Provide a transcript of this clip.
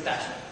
fantástica.